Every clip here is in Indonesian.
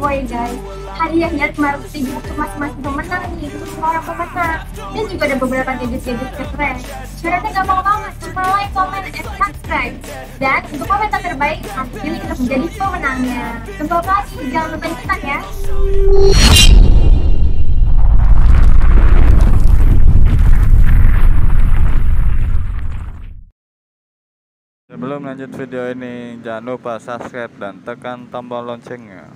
giveaway guys. Hadiahnya cuma tujuh untuk masing-masing pemenang nih. Untuk semua orang pemenang. Dan juga ada beberapa gadget-gadget keren. Syaratnya gampang banget cuma like, comment, and subscribe. Dan untuk komentar terbaik nanti pilih untuk menjadi pemenangnya. Apa lagi? Jangan lupa ikutan ya. Sebelum lanjut video ini, jangan lupa subscribe dan tekan tombol loncengnya.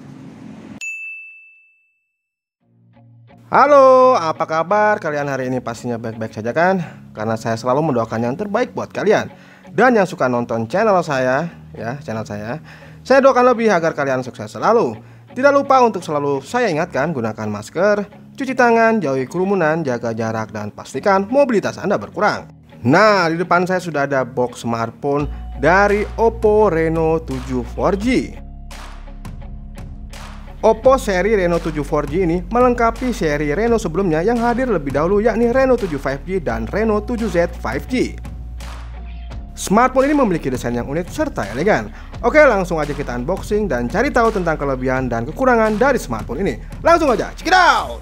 Halo, apa kabar kalian hari ini? Pastinya baik-baik saja kan? Karena saya selalu mendoakan yang terbaik buat kalian. Dan yang suka nonton channel saya, ya, channel saya, saya doakan lebih agar kalian sukses selalu. Tidak lupa untuk selalu saya ingatkan gunakan masker, cuci tangan, jauhi kerumunan, jaga jarak dan pastikan mobilitas Anda berkurang. Nah, di depan saya sudah ada box smartphone dari Oppo Reno 7 4G. Oppo seri Reno 7 4G ini melengkapi seri Reno sebelumnya yang hadir lebih dahulu yakni Reno 7 5G dan Reno 7Z 5G. Smartphone ini memiliki desain yang unik serta elegan. Oke, langsung aja kita unboxing dan cari tahu tentang kelebihan dan kekurangan dari smartphone ini. Langsung aja, check it out!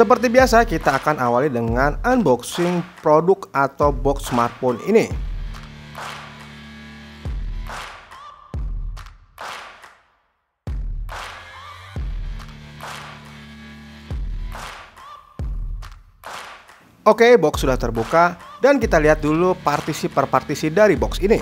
Seperti biasa, kita akan awali dengan unboxing produk atau box smartphone ini. Oke, box sudah terbuka dan kita lihat dulu partisi per partisi dari box ini.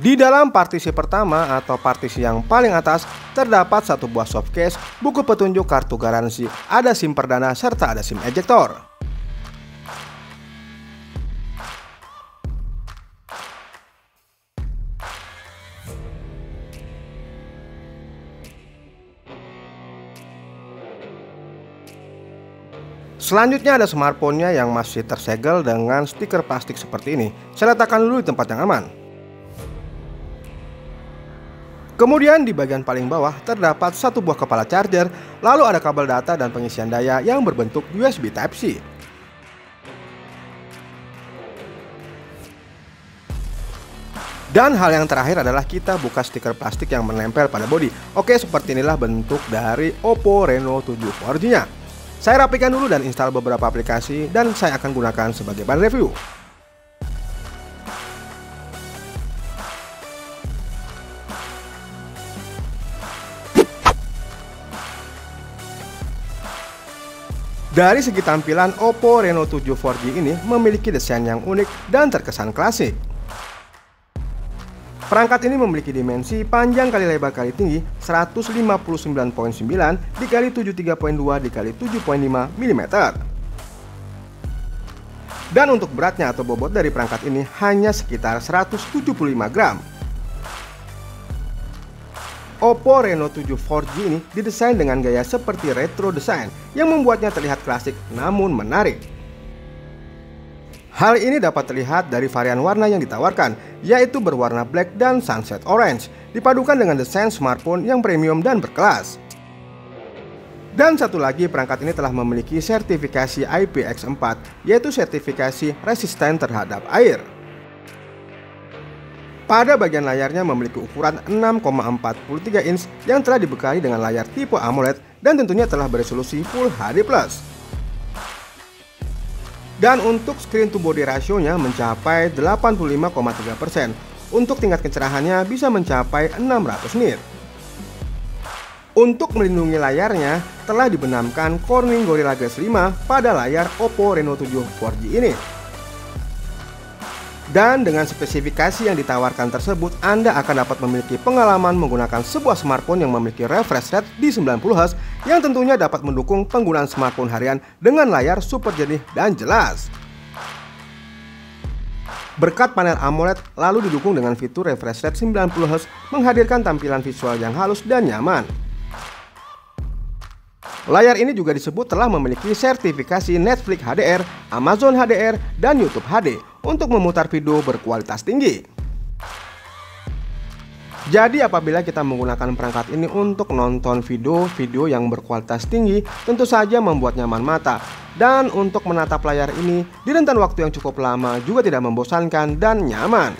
Di dalam partisi pertama atau partisi yang paling atas terdapat satu buah softcase, buku petunjuk kartu garansi, ada SIM perdana serta ada SIM ejector. Selanjutnya ada smartphone-nya yang masih tersegel dengan stiker plastik seperti ini. Saya letakkan dulu di tempat yang aman. Kemudian di bagian paling bawah terdapat satu buah kepala charger, lalu ada kabel data dan pengisian daya yang berbentuk USB Type-C. Dan hal yang terakhir adalah kita buka stiker plastik yang menempel pada bodi. Oke, seperti inilah bentuk dari Oppo Reno 7 4G-nya. Saya rapikan dulu dan install beberapa aplikasi dan saya akan gunakan sebagai bahan review. Dari segi tampilan, Oppo Reno 7 4G ini memiliki desain yang unik dan terkesan klasik. Perangkat ini memiliki dimensi panjang kali lebar kali tinggi 159.9 dikali 73.2 dikali 7.5 mm. Dan untuk beratnya atau bobot dari perangkat ini hanya sekitar 175 gram. Oppo Reno 7 4G ini didesain dengan gaya seperti retro design yang membuatnya terlihat klasik namun menarik. Hal ini dapat terlihat dari varian warna yang ditawarkan, yaitu berwarna black dan sunset orange, dipadukan dengan desain smartphone yang premium dan berkelas. Dan satu lagi, perangkat ini telah memiliki sertifikasi IPX4, yaitu sertifikasi resisten terhadap air. Pada bagian layarnya memiliki ukuran 6,43 inch yang telah dibekali dengan layar tipe AMOLED dan tentunya telah beresolusi Full HD+. Dan untuk screen to body rasionya mencapai 85,3%. Untuk tingkat kecerahannya bisa mencapai 600 nit. Untuk melindungi layarnya, telah dibenamkan Corning Gorilla Glass 5 pada layar Oppo Reno 7 4G ini. Dan dengan spesifikasi yang ditawarkan tersebut, Anda akan dapat memiliki pengalaman menggunakan sebuah smartphone yang memiliki refresh rate di 90Hz yang tentunya dapat mendukung penggunaan smartphone harian dengan layar super jernih dan jelas. Berkat panel AMOLED lalu didukung dengan fitur refresh rate 90Hz menghadirkan tampilan visual yang halus dan nyaman. Layar ini juga disebut telah memiliki sertifikasi Netflix HDR, Amazon HDR, dan YouTube HD untuk memutar video berkualitas tinggi. Jadi apabila kita menggunakan perangkat ini untuk nonton video-video yang berkualitas tinggi, tentu saja membuat nyaman mata. Dan untuk menatap layar ini di rentan waktu yang cukup lama juga tidak membosankan dan nyaman.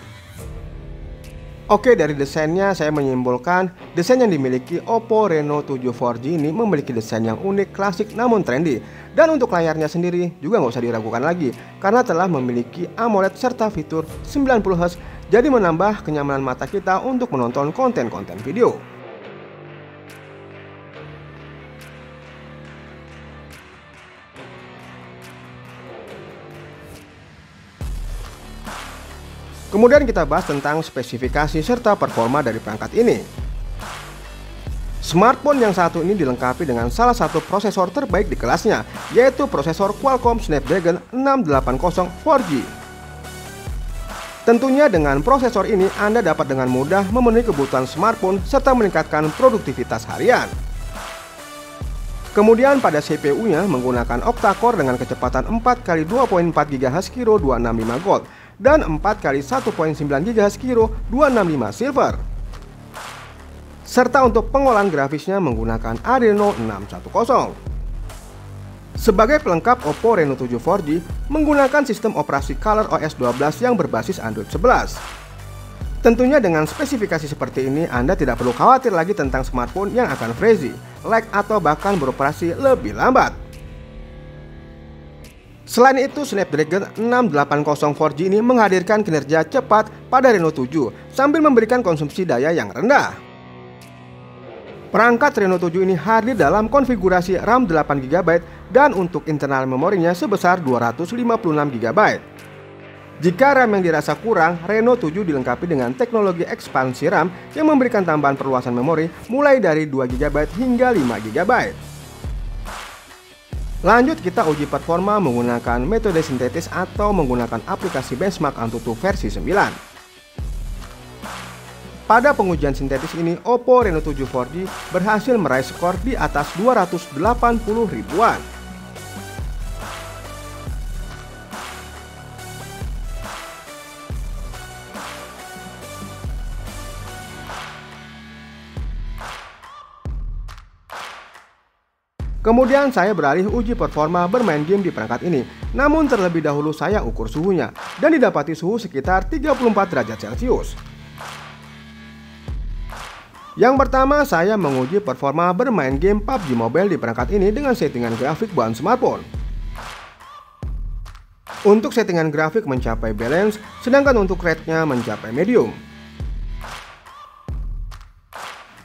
Oke dari desainnya saya menyimpulkan desain yang dimiliki Oppo Reno 7 4G ini memiliki desain yang unik, klasik namun trendy. Dan untuk layarnya sendiri juga nggak usah diragukan lagi Karena telah memiliki AMOLED serta fitur 90Hz Jadi menambah kenyamanan mata kita untuk menonton konten-konten video Kemudian kita bahas tentang spesifikasi serta performa dari perangkat ini. Smartphone yang satu ini dilengkapi dengan salah satu prosesor terbaik di kelasnya, yaitu prosesor Qualcomm Snapdragon 680 4G. Tentunya dengan prosesor ini Anda dapat dengan mudah memenuhi kebutuhan smartphone serta meningkatkan produktivitas harian. Kemudian pada CPU-nya menggunakan octa-core dengan kecepatan 4 x 2.4 GHz Kiro 265 Gold dan 4 kali 1.9 GHz Kiro 265 Silver. Serta untuk pengolahan grafisnya menggunakan Adreno 610. Sebagai pelengkap Oppo Reno 7 4G menggunakan sistem operasi Color OS 12 yang berbasis Android 11. Tentunya dengan spesifikasi seperti ini Anda tidak perlu khawatir lagi tentang smartphone yang akan frizzy, lag atau bahkan beroperasi lebih lambat. Selain itu, Snapdragon 680 4G ini menghadirkan kinerja cepat pada Reno 7 sambil memberikan konsumsi daya yang rendah. Perangkat Reno 7 ini hadir dalam konfigurasi RAM 8GB dan untuk internal memorinya sebesar 256GB. Jika RAM yang dirasa kurang, Reno 7 dilengkapi dengan teknologi ekspansi RAM yang memberikan tambahan perluasan memori mulai dari 2GB hingga 5GB. Lanjut kita uji performa menggunakan metode sintetis atau menggunakan aplikasi benchmark Antutu versi 9. Pada pengujian sintetis ini, Oppo Reno 7 4G berhasil meraih skor di atas 280 ribuan. Kemudian saya beralih uji performa bermain game di perangkat ini. Namun terlebih dahulu saya ukur suhunya dan didapati suhu sekitar 34 derajat Celcius. Yang pertama saya menguji performa bermain game PUBG Mobile di perangkat ini dengan settingan grafik bahan smartphone. Untuk settingan grafik mencapai balance, sedangkan untuk rate-nya mencapai medium.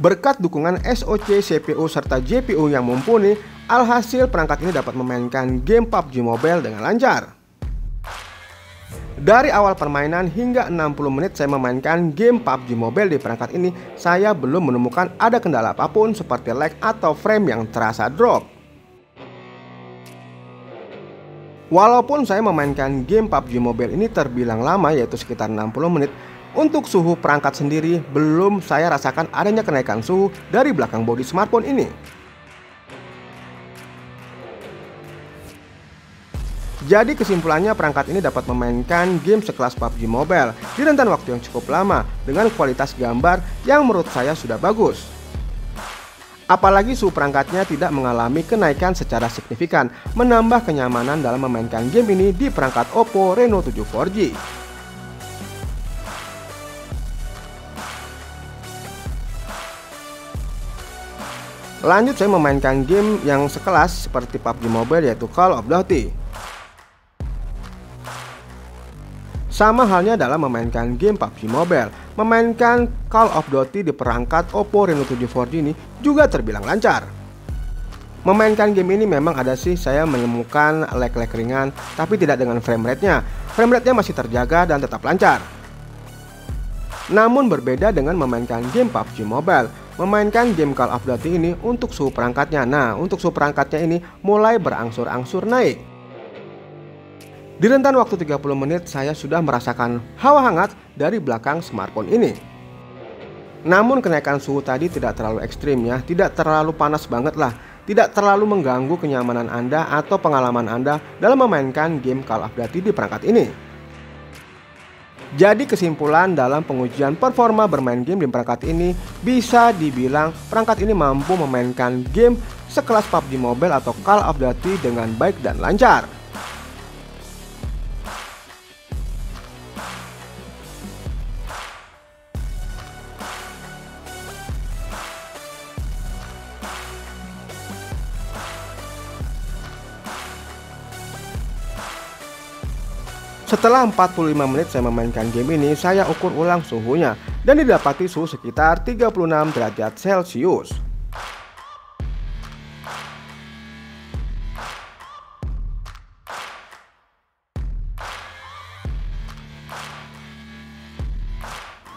Berkat dukungan SoC, CPU, serta GPU yang mumpuni, alhasil perangkat ini dapat memainkan game PUBG Mobile dengan lancar. Dari awal permainan hingga 60 menit saya memainkan game PUBG Mobile di perangkat ini, saya belum menemukan ada kendala apa pun seperti lag atau frame yang terasa drop. Walaupun saya memainkan game PUBG Mobile ini terbilang lama yaitu sekitar 60 menit, untuk suhu perangkat sendiri, belum saya rasakan adanya kenaikan suhu dari belakang bodi smartphone ini. Jadi kesimpulannya perangkat ini dapat memainkan game sekelas PUBG Mobile di rentan waktu yang cukup lama dengan kualitas gambar yang menurut saya sudah bagus. Apalagi suhu perangkatnya tidak mengalami kenaikan secara signifikan, menambah kenyamanan dalam memainkan game ini di perangkat Oppo Reno 7 4G. Lanjut saya memainkan game yang sekelas seperti PUBG Mobile yaitu Call of Duty. Sama halnya dalam memainkan game PUBG Mobile, memainkan Call of Duty di perangkat Oppo Reno 7 4G ini juga terbilang lancar. Memainkan game ini memang ada sih saya menemukan lag-lag ringan, tapi tidak dengan frame rate-nya. Frame rate-nya masih terjaga dan tetap lancar. Namun berbeda dengan memainkan game PUBG Mobile, memainkan game Call of Duty ini untuk suhu perangkatnya. Nah, untuk suhu perangkatnya ini mulai berangsur-angsur naik. Di rentan waktu 30 menit saya sudah merasakan hawa hangat dari belakang smartphone ini. Namun kenaikan suhu tadi tidak terlalu ekstrim ya, tidak terlalu panas banget lah, tidak terlalu mengganggu kenyamanan Anda atau pengalaman Anda dalam memainkan game Call of Duty di perangkat ini. Jadi kesimpulan dalam pengujian performa bermain game di perangkat ini bisa dibilang perangkat ini mampu memainkan game sekelas PUBG Mobile atau Call of Duty dengan baik dan lancar. Setelah 45 menit saya memainkan game ini, saya ukur ulang suhunya dan didapati suhu sekitar 36 derajat Celcius.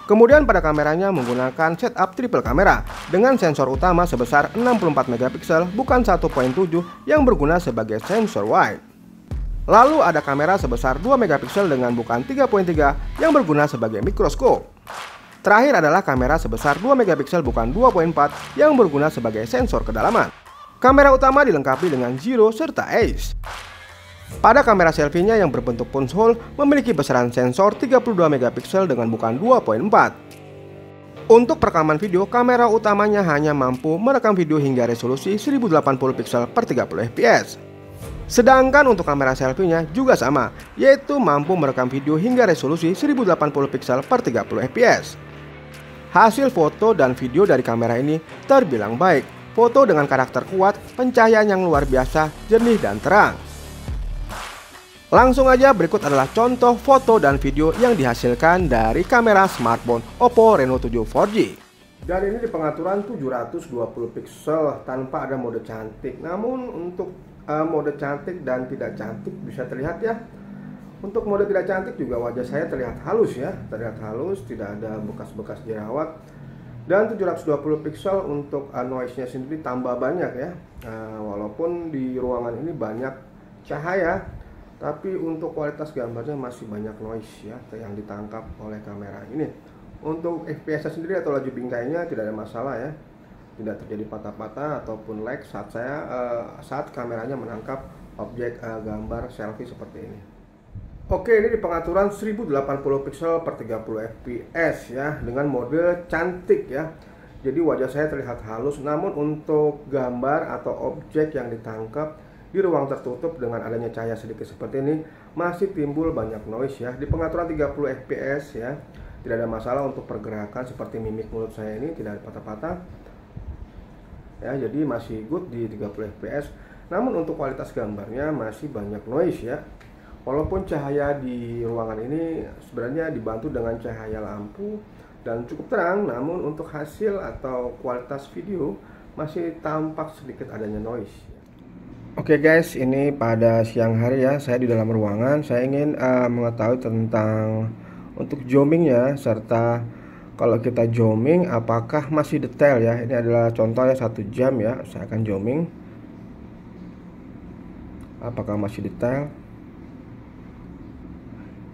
Kemudian pada kameranya menggunakan setup triple kamera dengan sensor utama sebesar 64 megapiksel bukan 1.7 yang berguna sebagai sensor wide. Lalu ada kamera sebesar 2 megapiksel dengan bukan 3.3 yang berguna sebagai mikroskop. Terakhir adalah kamera sebesar 2 megapiksel bukan 2.4 yang berguna sebagai sensor kedalaman. Kamera utama dilengkapi dengan Zero serta Ace. Pada kamera selfie-nya yang berbentuk punch hole memiliki besaran sensor 32 megapiksel dengan bukan 2.4. Untuk perekaman video, kamera utamanya hanya mampu merekam video hingga resolusi 1080 pixel per 30 fps. Sedangkan untuk kamera selfie-nya juga sama, yaitu mampu merekam video hingga resolusi 1080 pixel per 30 fps. Hasil foto dan video dari kamera ini terbilang baik. Foto dengan karakter kuat, pencahayaan yang luar biasa, jernih dan terang. Langsung aja berikut adalah contoh foto dan video yang dihasilkan dari kamera smartphone Oppo Reno 7 4G. Dan ini di pengaturan 720 pixel tanpa ada mode cantik. Namun untuk uh, mode cantik dan tidak cantik bisa terlihat ya. Untuk mode tidak cantik juga wajah saya terlihat halus ya. Terlihat halus tidak ada bekas-bekas jerawat. Dan 720 pixel untuk uh, noise-nya sendiri tambah banyak ya. Uh, walaupun di ruangan ini banyak cahaya tapi untuk kualitas gambarnya masih banyak noise ya yang ditangkap oleh kamera ini. Untuk FPS sendiri atau laju bingkainya tidak ada masalah ya tidak terjadi patah-patah ataupun lag saat saya uh, saat kameranya menangkap objek uh, gambar selfie seperti ini. Oke, ini di pengaturan 1080 pixel per 30 fps ya dengan mode cantik ya. Jadi wajah saya terlihat halus namun untuk gambar atau objek yang ditangkap di ruang tertutup dengan adanya cahaya sedikit seperti ini masih timbul banyak noise ya. Di pengaturan 30 fps ya tidak ada masalah untuk pergerakan seperti mimik mulut saya ini tidak ada patah-patah ya jadi masih good di 30 fps namun untuk kualitas gambarnya masih banyak noise ya. Walaupun cahaya di ruangan ini sebenarnya dibantu dengan cahaya lampu dan cukup terang namun untuk hasil atau kualitas video masih tampak sedikit adanya noise. Oke okay guys, ini pada siang hari ya, saya di dalam ruangan. Saya ingin uh, mengetahui tentang untuk zoomingnya serta kalau kita zooming apakah masih detail ya? Ini adalah contohnya satu jam ya saya akan zooming apakah masih detail?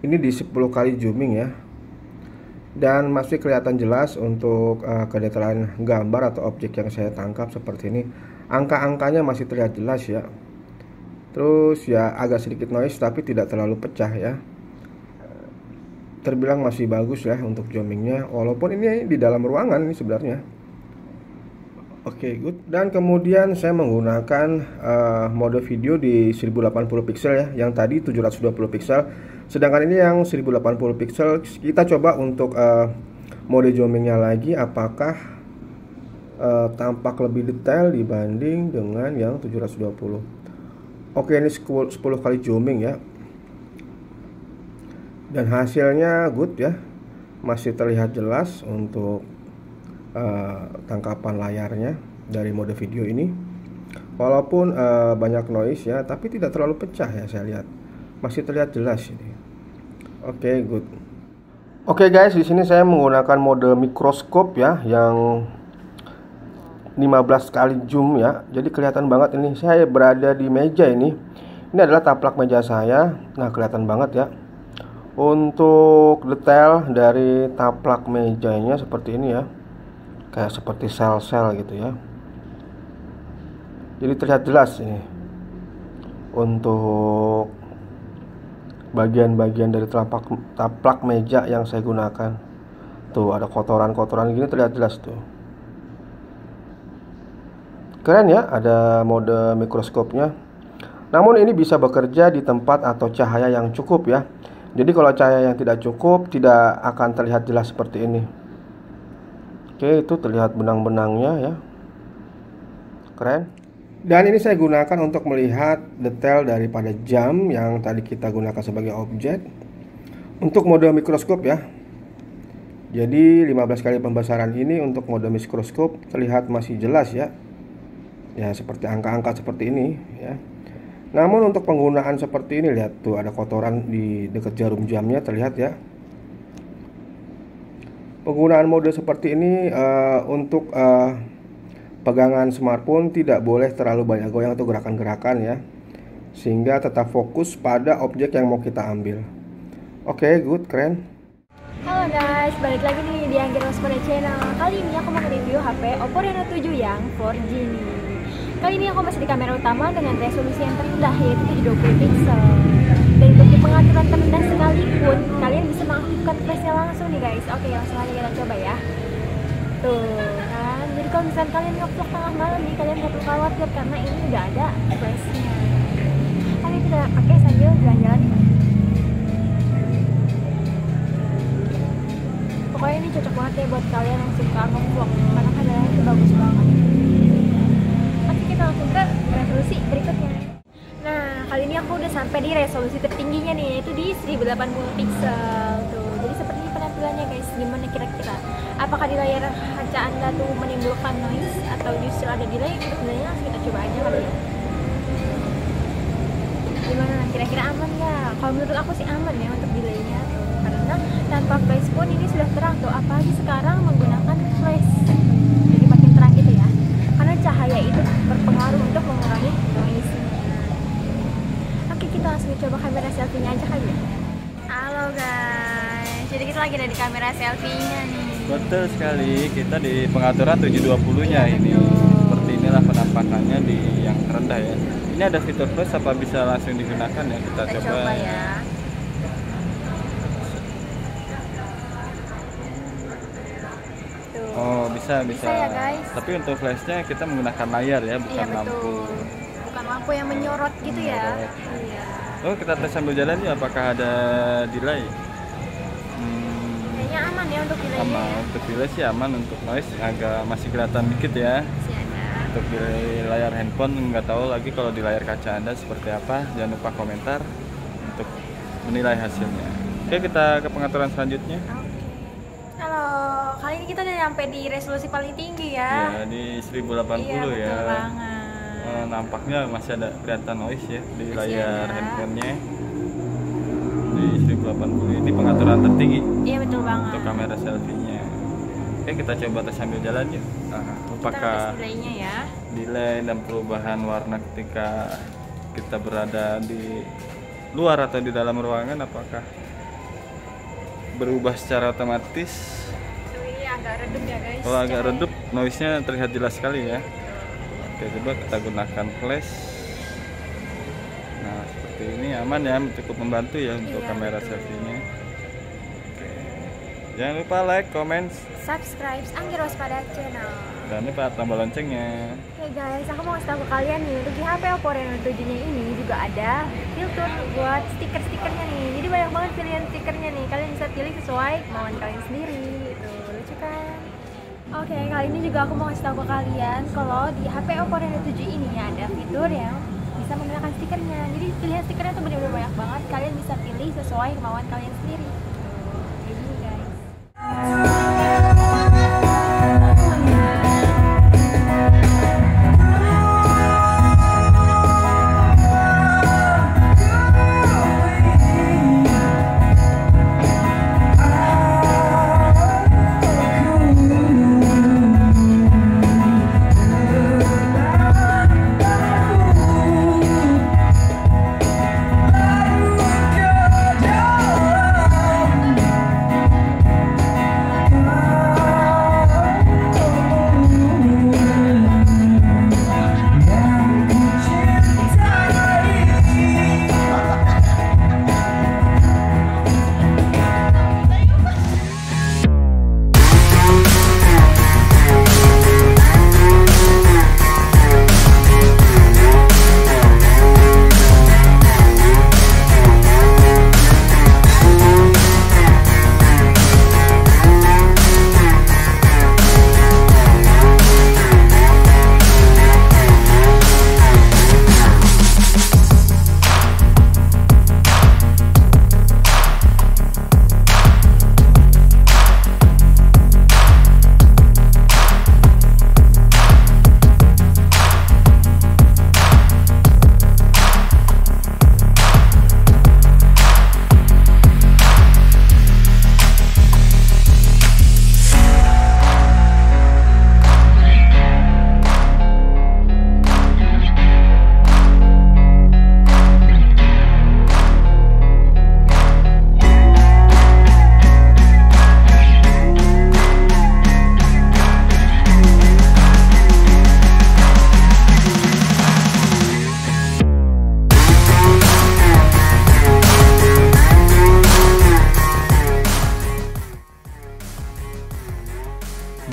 Ini di 10 kali zooming ya. Dan masih kelihatan jelas untuk uh, kedetailan gambar atau objek yang saya tangkap seperti ini. Angka-angkanya masih terlihat jelas ya. Terus ya agak sedikit noise tapi tidak terlalu pecah ya terbilang masih bagus ya untuk zoomingnya walaupun ini di dalam ruangan ini sebenarnya. Oke okay, good. Dan kemudian saya menggunakan uh, mode video di 1080 pixel ya yang tadi 720 pixel sedangkan ini yang 1080 pixel kita coba untuk uh, mode zoomingnya lagi apakah uh, tampak lebih detail dibanding dengan yang 720 oke ini 10, 10 kali zooming ya dan hasilnya good ya. Masih terlihat jelas untuk uh, tangkapan layarnya dari mode video ini. Walaupun uh, banyak noise ya tapi tidak terlalu pecah ya saya lihat. Masih terlihat jelas ini. Oke okay, good. Oke okay, guys di sini saya menggunakan mode mikroskop ya yang 15 kali zoom ya. Jadi kelihatan banget ini. Saya berada di meja ini. Ini adalah taplak meja saya. Nah kelihatan banget ya untuk detail dari taplak mejanya seperti ini ya. Kayak seperti sel-sel gitu ya. Jadi terlihat jelas ini. Untuk bagian-bagian dari telapak taplak meja yang saya gunakan. Tuh ada kotoran-kotoran gini terlihat jelas tuh. Keren ya ada mode mikroskopnya. Namun ini bisa bekerja di tempat atau cahaya yang cukup ya jadi kalau cahaya yang tidak cukup tidak akan terlihat jelas seperti ini. Oke itu terlihat benang-benangnya ya. Keren. Dan ini saya gunakan untuk melihat detail daripada jam yang tadi kita gunakan sebagai objek. Untuk mode mikroskop ya. Jadi 15 kali pembesaran ini untuk mode mikroskop terlihat masih jelas ya. Ya seperti angka-angka seperti ini ya Namun untuk penggunaan seperti ini lihat tuh ada kotoran di dekat jarum jamnya terlihat ya. Penggunaan mode seperti ini uh, untuk uh, pegangan smartphone tidak boleh terlalu banyak goyang atau gerakan-gerakan ya. Sehingga tetap fokus pada objek yang mau kita ambil. Oke okay, good keren. Halo guys, balik lagi nih di Angger Channel. Kali ini aku mau review HP Oppo Reno 7 yang 4G nih Kali ini aku masih di kamera utama dengan resolusi yang terendah yaitu 720 pixel. Dan untuk di pengaturan terendah sekalipun Kalian bisa mengaktifkan flashnya langsung nih guys. Oke langsung aja kita coba ya. Tuh jadi kalau misalnya kalian ngevlog tengah malam nih kalian gak perlu khawatir karena ini udah ada flashnya. Kalian bisa pakai sambil jalan-jalan pokoknya ini cocok banget ya buat kalian yang suka ngevlog karena kameranya itu bagus banget oke kita langsung ke resolusi berikutnya nah kali ini di resolusi tertingginya nih yaitu di 1080 pixel tuh. Jadi seperti penampilannya guys. Gimana kira-kira? Apakah di layar kaca anda tuh menimbulkan noise atau justru ada delay? Sebenarnya langsung kita coba aja kali ya. Gimana? Kira-kira aman ya kalau menurut aku sih aman ya untuk delaynya karena tanpa flash pun ini sudah terang tuh. Apalagi sekarang menggunakan flash. Jadi makin terang gitu ya. Karena cahaya itu berpengaruh untuk mengurangi kita langsung coba kamera selfie-nya aja kali ya halo guys jadi kita lagi ada di kamera selfie-nya nih Betul sekali, kita di pengaturan 720-nya ini. Seperti inilah penampakannya di yang rendah ya. Ini ada fitur plus apa bisa langsung digunakan ya? Kita, kita coba. coba ya. Oh bisa bisa. bisa ya, guys. Tapi untuk flashnya kita menggunakan layar ya, bukan iya, lampu. Bukan lampu yang menyorot gitu ya. Iya. Oh kita tes sambil jalan ya, apakah ada delay? aman ya untuk delay aman. ya? untuk delay sih aman untuk noise agak masih kelihatan dikit ya. Masih ada. Untuk di layar handphone nggak tahu lagi kalau di layar kaca anda seperti apa. Jangan lupa komentar untuk menilai hasilnya. Oke kita ke pengaturan selanjutnya. Halo kali ini kita udah sampai di resolusi paling tinggi ya. Ya di 1080 iya, ya. banget. Eh, nampaknya masih ada kelihatan noise ya di masih layar ada. handphonenya di 1080 ini pengaturan tertinggi iya betul banget. untuk kamera selfie-nya. Oke kita coba tes sambil jalan ya nah, apakah delaynya ya. delay dan perubahan warna ketika kita berada di luar atau di dalam ruangan apakah berubah secara otomatis? Iya agak redup ya guys. Kalau agak redup noise nya terlihat jelas sekali ya oke coba kita gunakan flash. Seperti ini aman ya cukup membantu ya untuk iya, kamera selfie-nya. Oke. jangan lupa like, comment, subscribe Anggi Waspada channel. Dan lupa tombol loncengnya. Oke guys aku mau kasih tahu ke kalian nih untuk di HP Oppo Reno 7 nya ini juga ada filter buat stiker-stikernya nih. Jadi banyak banget pilihan stikernya nih. Kalian bisa pilih sesuai kemauan kalian sendiri itu lucu kan Oke, okay, kali ini juga aku mau kasih tahu ke kalian kalau di HP Oppo Reno 7 ini ada fitur yang bisa menggunakan stikernya. Jadi pilihan stikernya tuh benar-benar banyak banget. Kalian bisa pilih sesuai kemauan kalian sendiri. Gini guys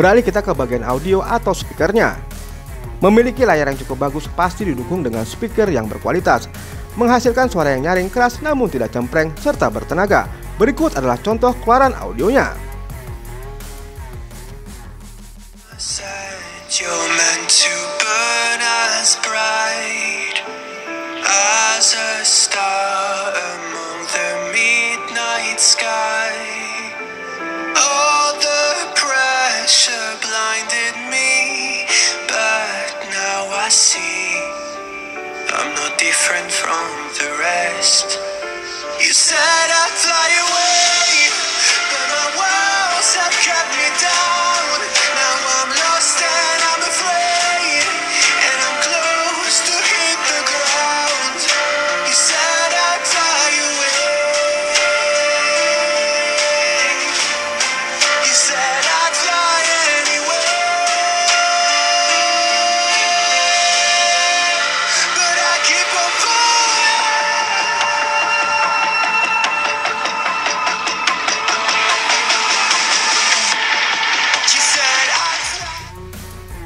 Beralih kita ke bagian audio atau speakernya. Memiliki layar yang cukup bagus pasti didukung dengan speaker yang berkualitas, menghasilkan suara yang nyaring keras namun tidak cempreng serta bertenaga. Berikut adalah contoh keluaran audionya. Different from the rest. You said I'd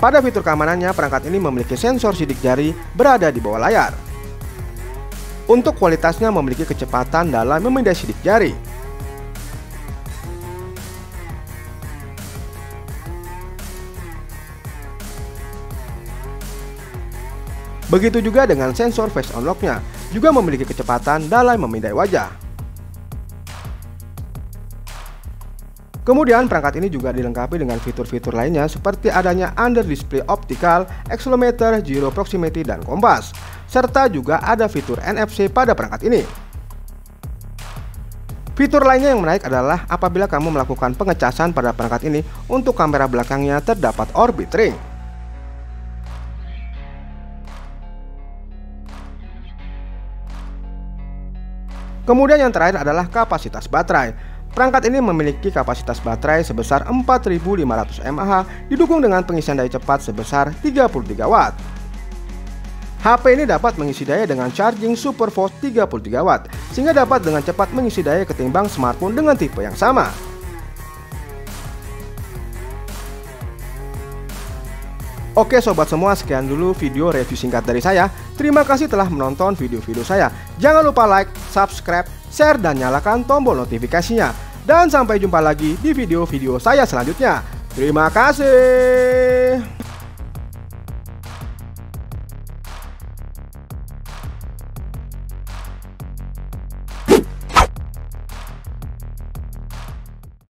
Pada fitur keamanannya, perangkat ini memiliki sensor sidik jari berada di bawah layar. Untuk kualitasnya memiliki kecepatan dalam memindai sidik jari. Begitu juga dengan sensor face unlock-nya, juga memiliki kecepatan dalam memindai wajah. Kemudian perangkat ini juga dilengkapi dengan fitur-fitur lainnya seperti adanya under display optical, accelerometer, gyro proximity, dan kompas. Serta juga ada fitur NFC pada perangkat ini. Fitur lainnya yang menarik adalah apabila kamu melakukan pengecasan pada perangkat ini untuk kamera belakangnya terdapat orbit ring. Kemudian yang terakhir adalah kapasitas baterai. Perangkat ini memiliki kapasitas baterai sebesar 4500 mAh didukung dengan pengisian daya cepat sebesar 33 watt. HP ini dapat mengisi daya dengan charging super fast 33 watt sehingga dapat dengan cepat mengisi daya ketimbang smartphone dengan tipe yang sama. Oke sobat semua, sekian dulu video review singkat dari saya. Terima kasih telah menonton video-video saya. Jangan lupa like, subscribe, share, dan nyalakan tombol notifikasinya. Dan sampai jumpa lagi di video-video saya selanjutnya. Terima kasih.